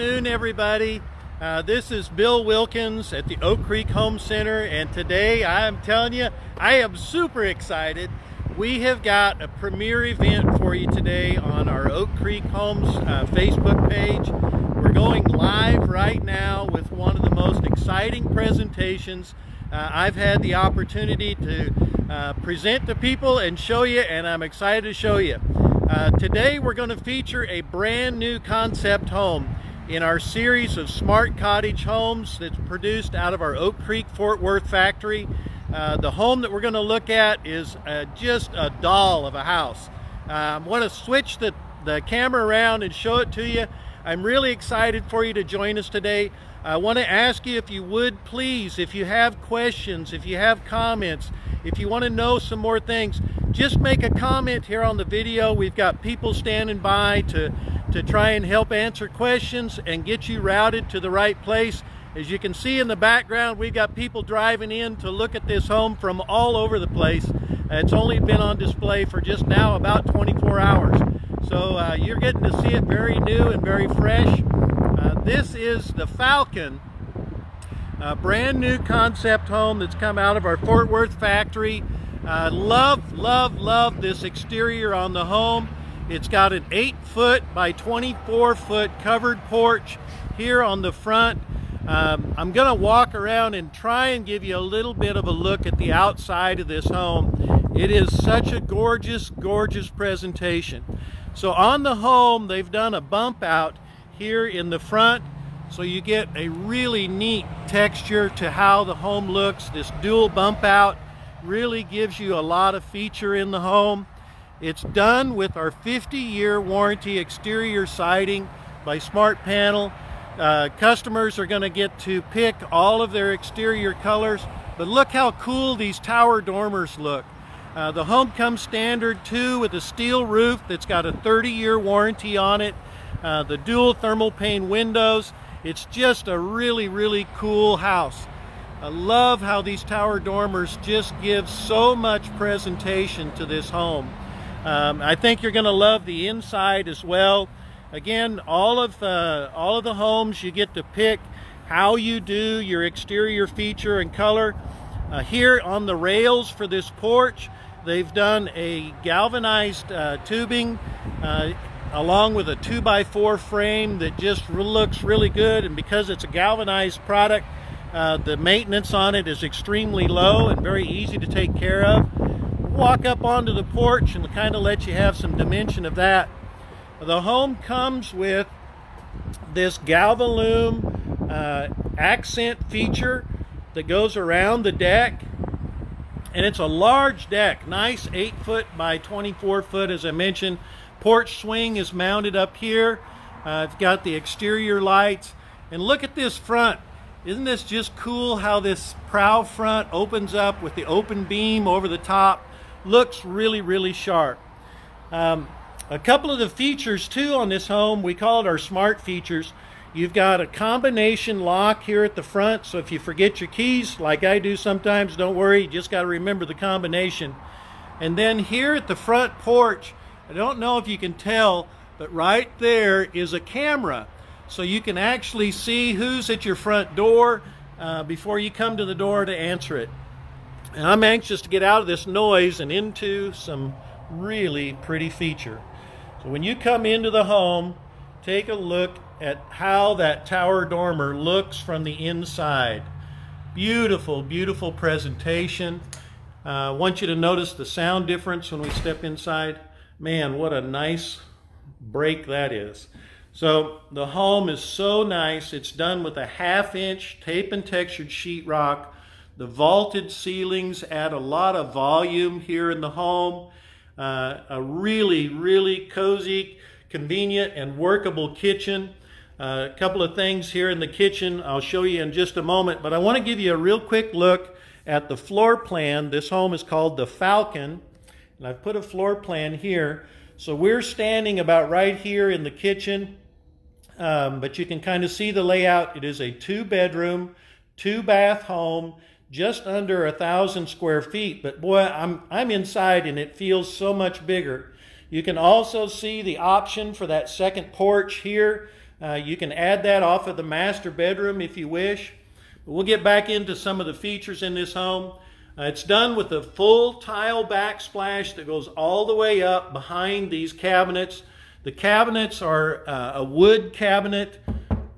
afternoon, everybody. Uh, this is Bill Wilkins at the Oak Creek Home Center, and today I am telling you, I am super excited. We have got a premier event for you today on our Oak Creek Homes uh, Facebook page. We're going live right now with one of the most exciting presentations uh, I've had the opportunity to uh, present to people and show you, and I'm excited to show you. Uh, today we're going to feature a brand new concept home in our series of smart cottage homes that's produced out of our Oak Creek Fort Worth factory. Uh, the home that we're going to look at is uh, just a doll of a house. Uh, I want to switch the, the camera around and show it to you. I'm really excited for you to join us today. I want to ask you if you would please, if you have questions, if you have comments, if you want to know some more things, just make a comment here on the video. We've got people standing by to to try and help answer questions and get you routed to the right place. As you can see in the background, we've got people driving in to look at this home from all over the place. It's only been on display for just now about 24 hours. So uh, you're getting to see it very new and very fresh. Uh, this is the Falcon, a brand new concept home that's come out of our Fort Worth factory. Uh, love, love, love this exterior on the home. It's got an 8 foot by 24 foot covered porch here on the front. Um, I'm going to walk around and try and give you a little bit of a look at the outside of this home. It is such a gorgeous, gorgeous presentation. So on the home, they've done a bump out here in the front so you get a really neat texture to how the home looks. This dual bump out really gives you a lot of feature in the home. It's done with our 50-year warranty exterior siding by SmartPanel. Uh, customers are going to get to pick all of their exterior colors, but look how cool these tower dormers look. Uh, the home comes standard too with a steel roof that's got a 30-year warranty on it. Uh, the dual thermal pane windows. It's just a really, really cool house. I love how these tower dormers just give so much presentation to this home. Um, I think you're going to love the inside as well. Again, all of, uh, all of the homes you get to pick how you do your exterior feature and color. Uh, here on the rails for this porch, they've done a galvanized uh, tubing uh, along with a 2x4 frame that just looks really good. And because it's a galvanized product, uh, the maintenance on it is extremely low and very easy to take care of walk up onto the porch and kind of let you have some dimension of that. The home comes with this Galvalume uh, accent feature that goes around the deck. And it's a large deck, nice 8 foot by 24 foot as I mentioned. Porch swing is mounted up here. Uh, it's got the exterior lights. And look at this front. Isn't this just cool how this prow front opens up with the open beam over the top? looks really, really sharp. Um, a couple of the features too on this home, we call it our smart features. You've got a combination lock here at the front, so if you forget your keys, like I do sometimes, don't worry, you just got to remember the combination. And then here at the front porch, I don't know if you can tell, but right there is a camera. So you can actually see who's at your front door uh, before you come to the door to answer it. And I'm anxious to get out of this noise and into some really pretty feature. So when you come into the home, take a look at how that tower dormer looks from the inside. Beautiful, beautiful presentation. I uh, want you to notice the sound difference when we step inside. Man, what a nice break that is. So the home is so nice. It's done with a half inch tape and textured sheetrock the vaulted ceilings add a lot of volume here in the home. Uh, a really, really cozy, convenient, and workable kitchen. Uh, a couple of things here in the kitchen I'll show you in just a moment, but I want to give you a real quick look at the floor plan. This home is called the Falcon, and I've put a floor plan here. So we're standing about right here in the kitchen, um, but you can kind of see the layout. It is a two bedroom, two bath home just under a thousand square feet, but boy, I'm, I'm inside and it feels so much bigger. You can also see the option for that second porch here. Uh, you can add that off of the master bedroom if you wish. But we'll get back into some of the features in this home. It's done with a full tile backsplash that goes all the way up behind these cabinets. The cabinets are uh, a wood cabinet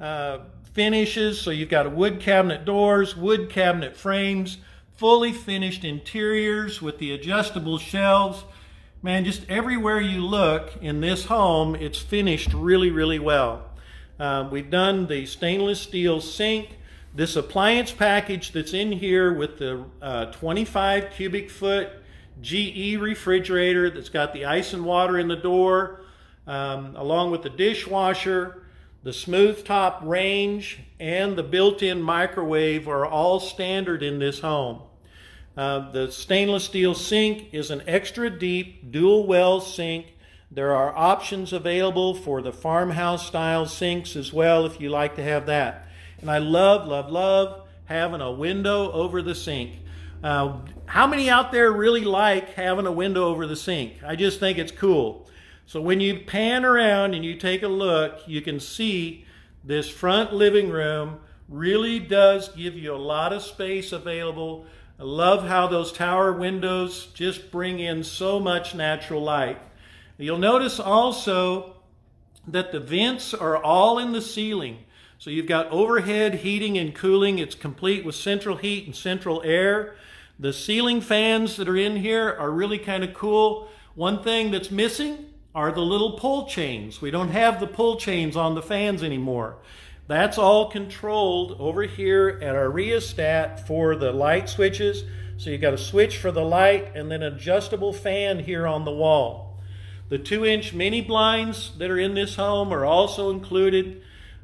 uh, finishes, so you've got a wood cabinet doors, wood cabinet frames, fully finished interiors with the adjustable shelves. Man, just everywhere you look in this home, it's finished really, really well. Uh, we've done the stainless steel sink, this appliance package that's in here with the uh, 25 cubic foot GE refrigerator that's got the ice and water in the door, um, along with the dishwasher, the smooth top range, and the built-in microwave are all standard in this home. Uh, the stainless steel sink is an extra deep dual well sink. There are options available for the farmhouse style sinks as well if you like to have that. And I love, love, love having a window over the sink. Uh, how many out there really like having a window over the sink? I just think it's cool. So when you pan around and you take a look, you can see this front living room really does give you a lot of space available. I love how those tower windows just bring in so much natural light. You'll notice also that the vents are all in the ceiling. So you've got overhead heating and cooling. It's complete with central heat and central air. The ceiling fans that are in here are really kind of cool. One thing that's missing are the little pull chains. We don't have the pull chains on the fans anymore. That's all controlled over here at our rheostat for the light switches. So you've got a switch for the light and then an adjustable fan here on the wall. The two inch mini blinds that are in this home are also included.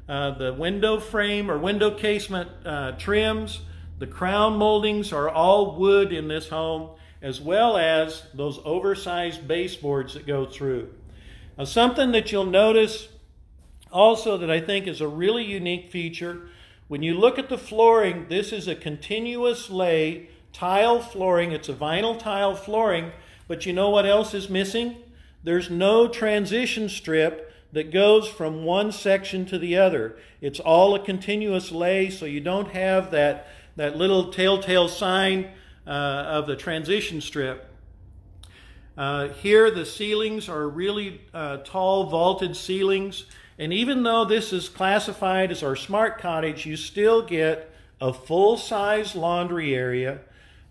Uh, the window frame or window casement uh, trims, the crown moldings are all wood in this home, as well as those oversized baseboards that go through. Now, something that you'll notice also that I think is a really unique feature, when you look at the flooring, this is a continuous lay tile flooring. It's a vinyl tile flooring, but you know what else is missing? There's no transition strip that goes from one section to the other. It's all a continuous lay, so you don't have that, that little telltale sign uh, of the transition strip. Uh, here, the ceilings are really uh, tall, vaulted ceilings. And even though this is classified as our smart cottage, you still get a full-size laundry area.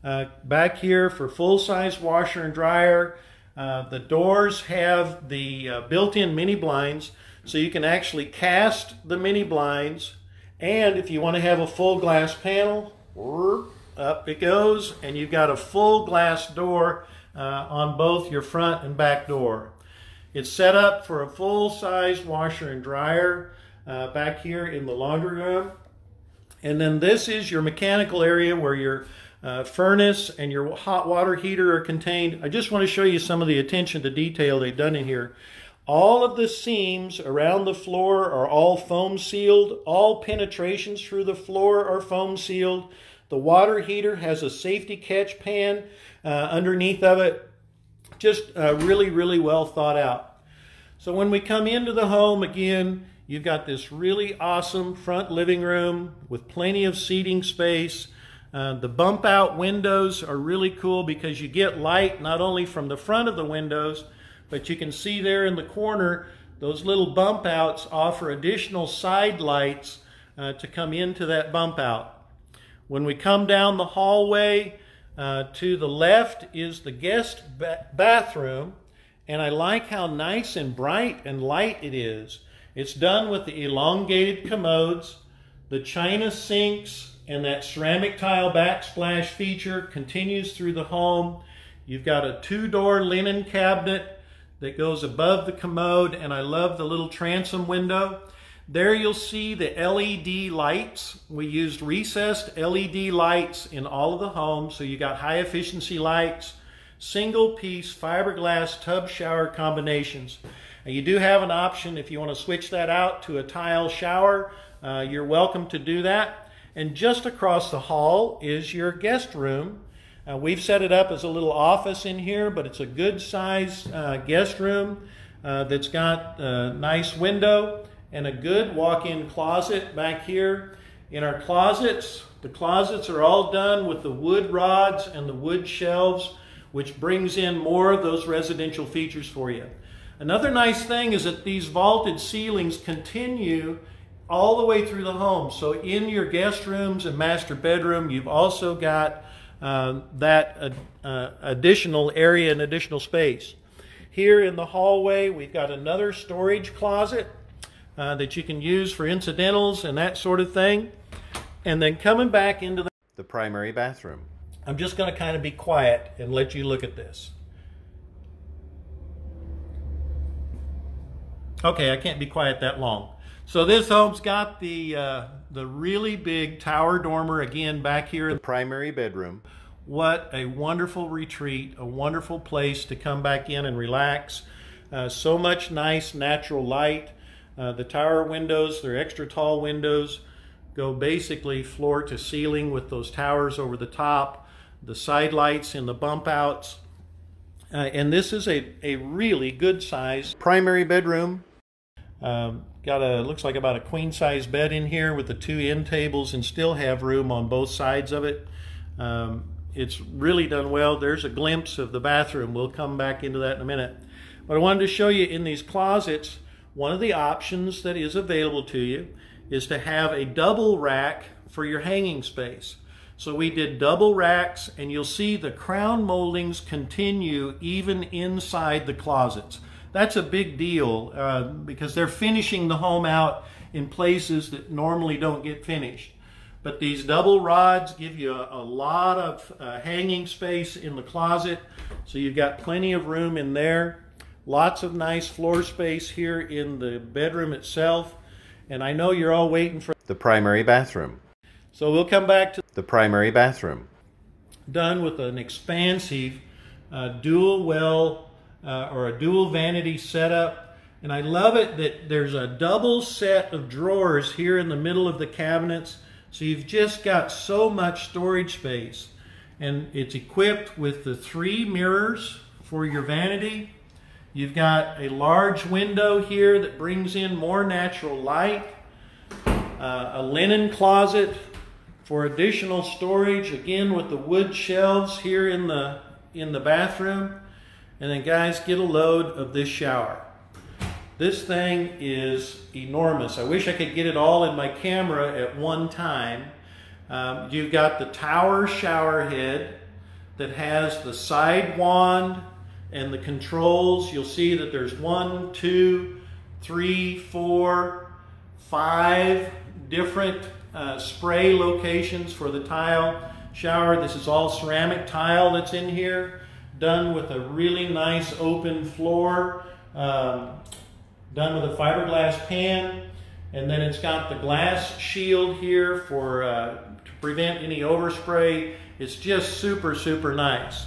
Uh, back here for full-size washer and dryer, uh, the doors have the uh, built-in mini blinds, so you can actually cast the mini blinds. And if you want to have a full glass panel, up it goes, and you've got a full glass door uh, on both your front and back door. It's set up for a full-size washer and dryer uh, back here in the laundry room. And then this is your mechanical area where your uh, furnace and your hot water heater are contained. I just want to show you some of the attention to detail they've done in here. All of the seams around the floor are all foam sealed. All penetrations through the floor are foam sealed. The water heater has a safety catch pan uh, underneath of it. Just uh, really, really well thought out. So when we come into the home again, you've got this really awesome front living room with plenty of seating space. Uh, the bump out windows are really cool because you get light not only from the front of the windows, but you can see there in the corner, those little bump outs offer additional side lights uh, to come into that bump out. When we come down the hallway, uh, to the left is the guest ba bathroom, and I like how nice and bright and light it is. It's done with the elongated commodes, the china sinks, and that ceramic tile backsplash feature continues through the home. You've got a two-door linen cabinet that goes above the commode, and I love the little transom window. There you'll see the LED lights. We used recessed LED lights in all of the homes, so you got high efficiency lights, single piece fiberglass tub shower combinations. And you do have an option if you want to switch that out to a tile shower, uh, you're welcome to do that. And just across the hall is your guest room. Uh, we've set it up as a little office in here, but it's a good size uh, guest room uh, that's got a nice window and a good walk-in closet back here. In our closets, the closets are all done with the wood rods and the wood shelves, which brings in more of those residential features for you. Another nice thing is that these vaulted ceilings continue all the way through the home. So in your guest rooms and master bedroom, you've also got uh, that uh, uh, additional area and additional space. Here in the hallway, we've got another storage closet uh, that you can use for incidentals and that sort of thing. And then coming back into the, the primary bathroom. I'm just going to kind of be quiet and let you look at this. Okay, I can't be quiet that long. So this home's got the uh, the really big tower dormer again back here. In the primary bedroom. What a wonderful retreat, a wonderful place to come back in and relax. Uh, so much nice natural light. Uh, the tower windows, they're extra tall windows, go basically floor to ceiling with those towers over the top, the side lights in the bump outs. Uh, and this is a, a really good size primary bedroom um, got a looks like about a queen size bed in here with the two end tables and still have room on both sides of it. Um, it's really done well. There's a glimpse of the bathroom. We'll come back into that in a minute. But I wanted to show you in these closets, one of the options that is available to you is to have a double rack for your hanging space. So we did double racks and you'll see the crown moldings continue even inside the closets that's a big deal uh, because they're finishing the home out in places that normally don't get finished. But these double rods give you a, a lot of uh, hanging space in the closet, so you've got plenty of room in there. Lots of nice floor space here in the bedroom itself. And I know you're all waiting for the primary bathroom. So we'll come back to the primary bathroom. Done with an expansive uh, dual well uh, or a dual vanity setup. And I love it that there's a double set of drawers here in the middle of the cabinets. So you've just got so much storage space. And it's equipped with the three mirrors for your vanity. You've got a large window here that brings in more natural light. Uh, a linen closet for additional storage, again with the wood shelves here in the, in the bathroom. And then guys, get a load of this shower. This thing is enormous. I wish I could get it all in my camera at one time. Um, you've got the tower shower head that has the side wand and the controls. You'll see that there's one, two, three, four, five different uh, spray locations for the tile shower. This is all ceramic tile that's in here done with a really nice open floor, um, done with a fiberglass pan. And then it's got the glass shield here for uh, to prevent any overspray. It's just super, super nice.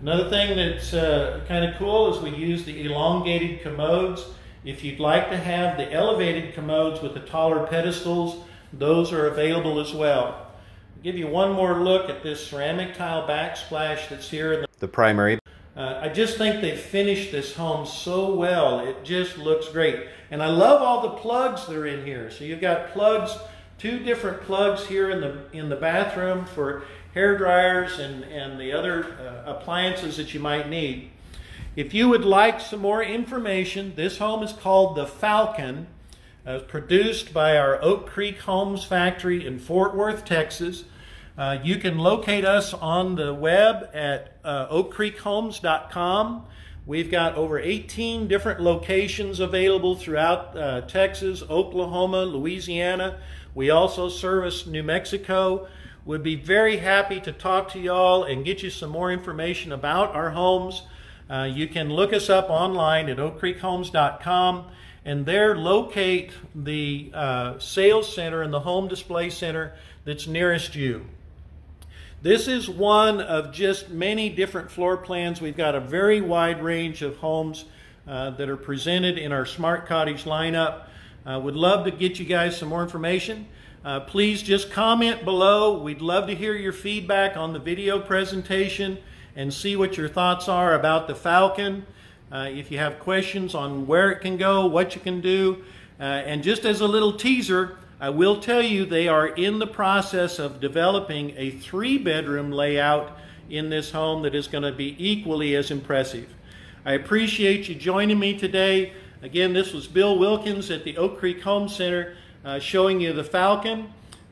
Another thing that's uh, kind of cool is we use the elongated commodes. If you'd like to have the elevated commodes with the taller pedestals, those are available as well. Give you one more look at this ceramic tile backsplash that's here in the the primary. Uh, I just think they finished this home so well. It just looks great. And I love all the plugs that are in here. So you've got plugs, two different plugs here in the, in the bathroom for hair dryers and, and the other uh, appliances that you might need. If you would like some more information, this home is called the Falcon. Uh, produced by our Oak Creek Homes factory in Fort Worth, Texas. Uh, you can locate us on the web at uh, oakcreekhomes.com. We've got over 18 different locations available throughout uh, Texas, Oklahoma, Louisiana. We also service New Mexico. We'd be very happy to talk to y'all and get you some more information about our homes. Uh, you can look us up online at oakcreekhomes.com and there locate the uh, sales center and the home display center that's nearest you. This is one of just many different floor plans. We've got a very wide range of homes uh, that are presented in our Smart Cottage lineup. Uh, would love to get you guys some more information. Uh, please just comment below. We'd love to hear your feedback on the video presentation and see what your thoughts are about the Falcon. Uh, if you have questions on where it can go, what you can do, Uh, and just as a little teaser, I will tell you they are in the process of developing a three bedroom layout in this home that is going to be equally as impressive. I appreciate you joining me today. Again, this was Bill Wilkins at the Oak Creek Home Center uh, showing you the Falcon.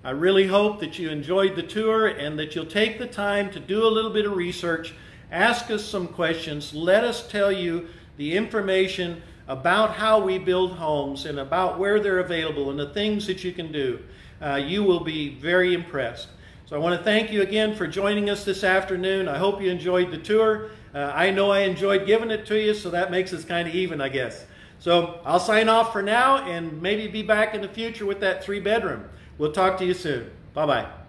I really hope that you enjoyed the tour and that you'll take the time to do a little bit of research, ask us some questions, let us tell you the information about how we build homes and about where they're available and the things that you can do. Uh, you will be very impressed. So I want to thank you again for joining us this afternoon. I hope you enjoyed the tour. Uh, I know I enjoyed giving it to you, so that makes us kind of even, I guess. So I'll sign off for now and maybe be back in the future with that three bedroom. We'll talk to you soon. Bye-bye.